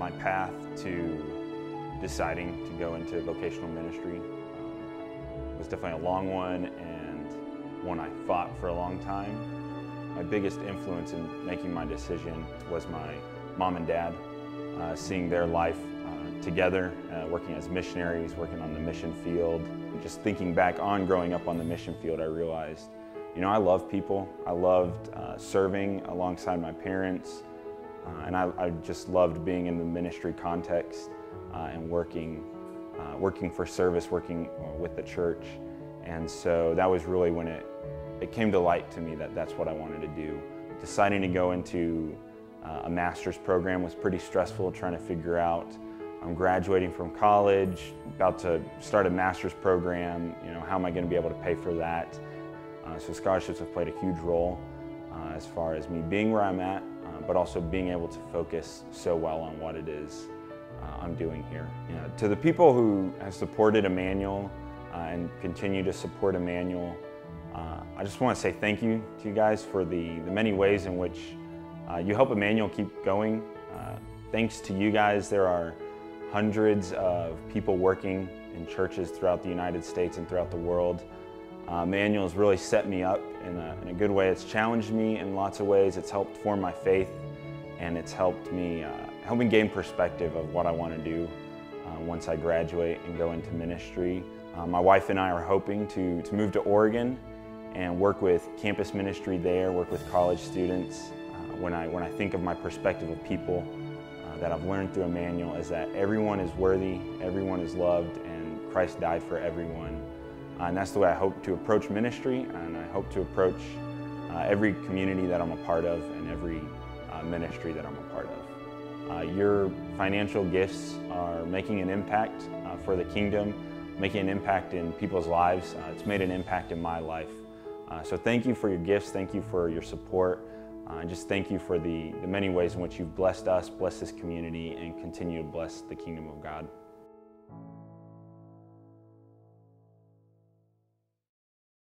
my path to deciding to go into vocational ministry um, was definitely a long one and one I fought for a long time. My biggest influence in making my decision was my mom and dad, uh, seeing their life uh, together, uh, working as missionaries, working on the mission field. Just thinking back on growing up on the mission field, I realized, you know, I love people. I loved uh, serving alongside my parents. Uh, and I, I, just loved being in the ministry context uh, and working, uh, working for service, working uh, with the church. And so that was really when it, it came to light to me that that's what I wanted to do. Deciding to go into uh, a master's program was pretty stressful, trying to figure out I'm graduating from college, about to start a master's program, you know, how am I going to be able to pay for that? Uh, so scholarships have played a huge role as far as me being where I'm at uh, but also being able to focus so well on what it is uh, I'm doing here. You know, to the people who have supported Emmanuel uh, and continue to support Emmanuel, uh, I just want to say thank you to you guys for the, the many ways in which uh, you help Emmanuel keep going. thanks to you guys, there are hundreds of people working in churches throughout the United States and throughout the world uh, Emmanuel has really set me up in a, in a, good way. It's challenged me in lots of ways. It's helped form my faith, and it's helped me uh, help me gain perspective of what I want to do uh, once I graduate and go into ministry. Uh, my wife and I are hoping to, to move to Oregon and work with campus ministry there, work with college students. Uh, when, I, when I think of my perspective of people uh, that I've learned through Emmanuel is that everyone is worthy, everyone is loved, and Christ died for everyone. Uh, and that's the way I hope to approach ministry, and I hope to approach uh, every community that I'm a part of and every uh, ministry that I'm a part of. Your financial gifts are making an impact for the kingdom, making an impact in people's lives. It's made an impact in my life. so thank you for your gifts, thank you for your support, and just thank you for the, the many ways in which you've blessed us, blessed this community, and continue to bless the kingdom of God.